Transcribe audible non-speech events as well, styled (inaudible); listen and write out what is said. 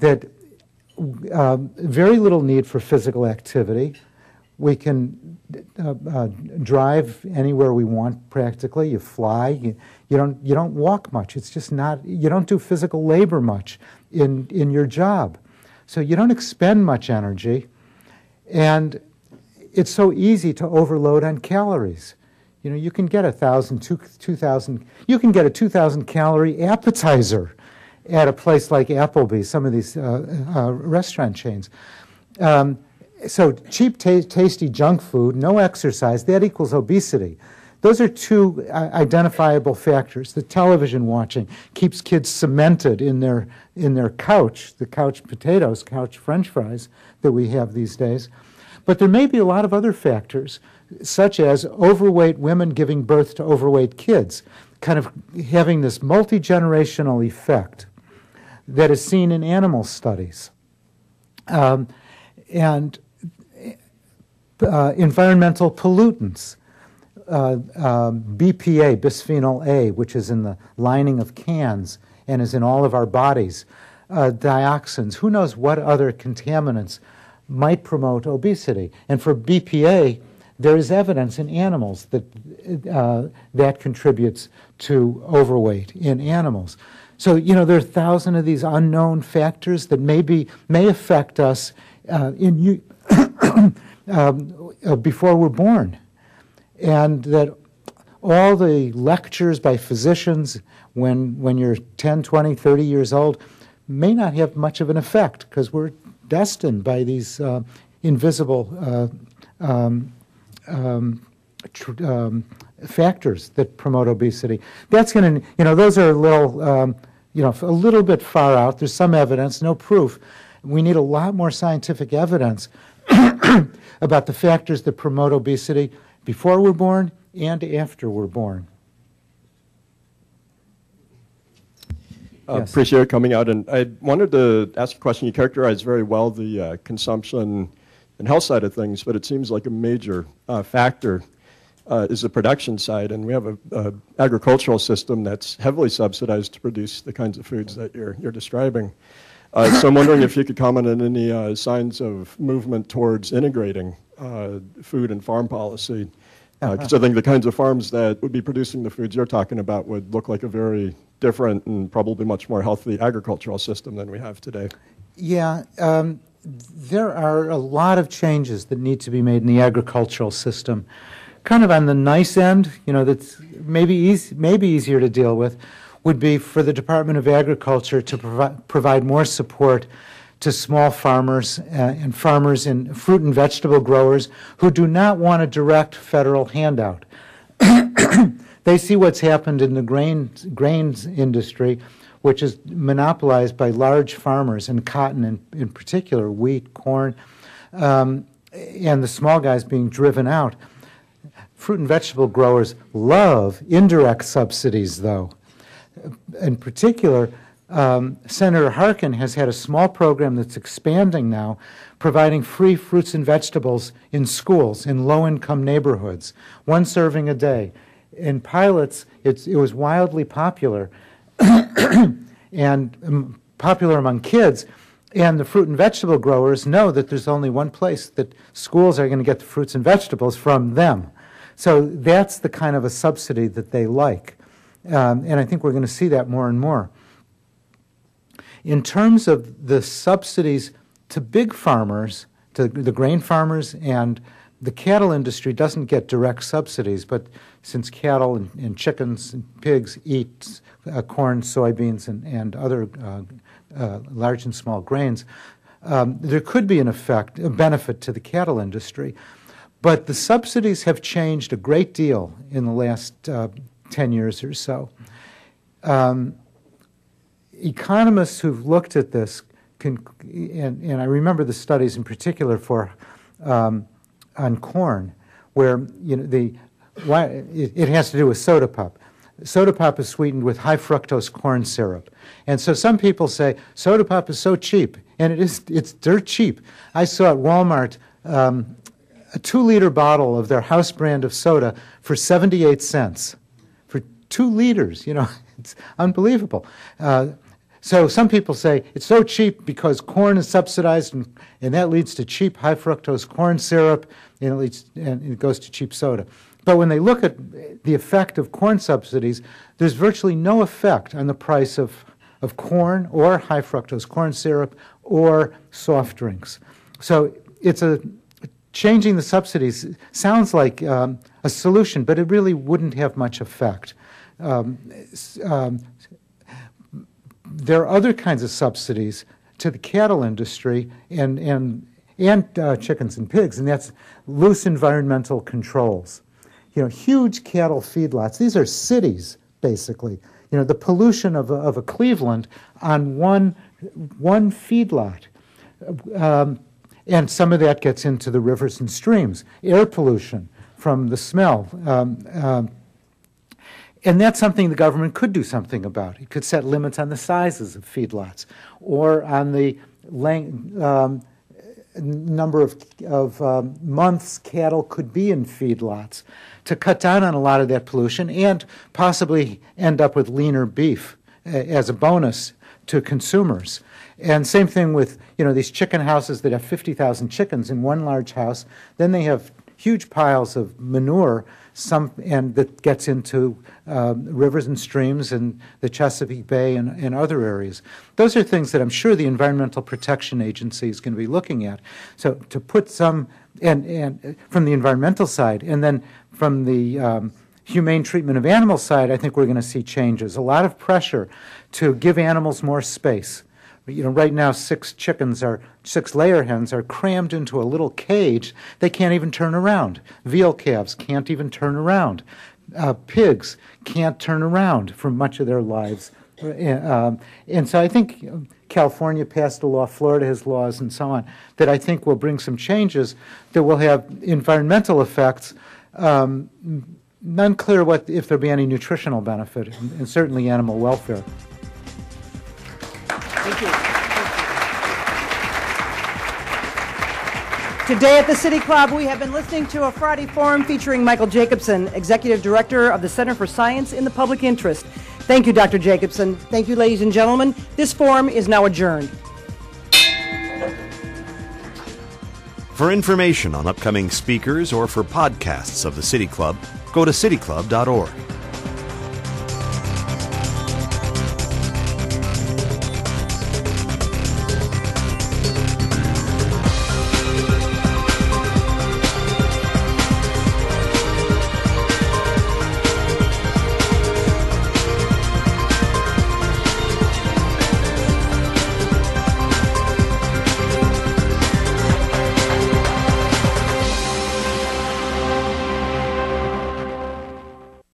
that uh, very little need for physical activity. We can uh, uh, drive anywhere we want practically. You fly. You, you, don't, you don't walk much. It's just not, you don't do physical labor much in, in your job. So you don't expend much energy. And it's so easy to overload on calories. You know, you can get a thousand, two, two thousand, you can get a two thousand calorie appetizer at a place like Applebee's, some of these uh, uh, restaurant chains. Um, so cheap, ta- tasty junk food, no exercise, that equals obesity. Those are two uh, identifiable factors. The television watching keeps kids cemented in their, in their couch, the couch potatoes, couch french fries that we have these days. But there may be a lot of other factors, such as overweight women giving birth to overweight kids, kind of having this multi generational effect that is seen in animal studies. Um, and uh, environmental pollutants. Uh, um, BPA, bisphenol A, which is in the lining of cans and is in all of our bodies, uh, dioxins, who knows what other contaminants might promote obesity. And for BPA, there is evidence in animals that uh, that contributes to overweight in animals. So, you know, there are a thousand of these unknown factors that maybe may affect us uh, in (coughs) um, uh, before we're born. And that all the lectures by physicians when, when you're 10, 20, 30 years old may not have much of an effect because we're destined by these uh, invisible uh, um, um, um, factors that promote obesity. That's going to, you know, those are little um, you know, a little bit far out. There's some evidence, no proof. We need a lot more scientific evidence (clears throat) about the factors that promote obesity before we're born and after we're born. Uh, yes. Appreciate it coming out. And I wanted to ask a question. You characterized very well the uh, consumption and health side of things, but it seems like a major uh, factor uh, is the production side, and we have an agricultural system that's heavily subsidized to produce the kinds of foods that you're, you're describing. Uh, so I'm wondering if you could comment on any uh, signs of movement towards integrating uh, food and farm policy, because uh, I think the kinds of farms that would be producing the foods you're talking about would look like a very different and probably much more healthy agricultural system than we have today. Yeah. Um, there are a lot of changes that need to be made in the agricultural system kind of on the nice end, you know, that's maybe easy, maybe easier to deal with, would be for the Department of Agriculture to provi- provide more support to small farmers uh, and farmers and fruit and vegetable growers who do not want a direct federal handout. (coughs) they see what's happened in the grain, grains industry, which is monopolized by large farmers and cotton in, in particular, wheat, corn, um, and the small guys being driven out. Fruit and vegetable growers love indirect subsidies, though. In particular, um, Senator Harkin has had a small program that's expanding now, providing free fruits and vegetables in schools in low income neighborhoods, one serving a day. In pilots, it was wildly popular (coughs) and um, popular among kids. And the fruit and vegetable growers know that there's only one place that schools are going to get the fruits and vegetables from them. So that's the kind of a subsidy that they like. Um, and I think we're going to see that more and more. In terms of the subsidies to big farmers, to the grain farmers, and the cattle industry doesn't get direct subsidies, but since cattle and, and chickens and pigs eat uh, corn, soybeans, and, and other uh, uh, large and small grains, um, there could be an effect, a benefit to the cattle industry. But the subsidies have changed a great deal in the last uh, 10 years or so. Um, economists who've looked at this, can, and, and, I remember the studies in particular for um, on corn, where you know the why, it, it has to do with soda pop. Soda pop is sweetened with high fructose corn syrup, and so some people say soda pop is so cheap, and it is. It's dirt cheap. I saw at Walmart um, a two liter bottle of their house brand of soda for 78 cents. For two liters, you know, (laughs) it's unbelievable. Uh, So some people say it's so cheap because corn is subsidized, and, and that leads to cheap high fructose corn syrup, and it, leads, and it goes to cheap soda. But when they look at the effect of corn subsidies, there's virtually no effect on the price of, of corn or high fructose corn syrup or soft drinks. So it's a changing the subsidies sounds like um, a solution, but it really wouldn't have much effect. Um, um, there are other kinds of subsidies to the cattle industry and, and, and uh, chickens and pigs, and that's loose environmental controls. You know, huge cattle feedlots, these are cities, basically. You know, the pollution of a, of a Cleveland on one, one feedlot. Um, and some of that gets into the rivers and streams. Air pollution from the smell. Um, um, and that's something the government could do something about. It could set limits on the sizes of feedlots or on the length, um, number of, of um, months cattle could be in feedlots to cut down on a lot of that pollution and possibly end up with leaner beef as a bonus to consumers. And same thing with you know these chicken houses that have 50,000 chickens in one large house. Then they have huge piles of manure, some and that gets into um, rivers and streams and the Chesapeake Bay and, and other areas. Those are things that I'm sure the Environmental Protection Agency is going to be looking at. So to put some and and from the environmental side, and then from the um, humane treatment of animals side, I think we're going to see changes. A lot of pressure to give animals more space. You know, right now, six chickens are, six layer hens are crammed into a little cage. They can't even turn around. Veal calves can't even turn around. Uh, pigs can't turn around for much of their lives. Uh, um, and so I think California passed a law, Florida has laws, and so on, that I think will bring some changes that will have environmental effects. Um, none clear what if there'll be any nutritional benefit, and, and certainly animal welfare. Thank you. Today at the City Club, we have been listening to a Friday forum featuring Michael Jacobson, Executive Director of the Center for Science in the Public Interest. Thank you, Dr. Jacobson. Thank you, ladies and gentlemen. This forum is now adjourned. For information on upcoming speakers or for podcasts of the City Club, go to cityclub.org.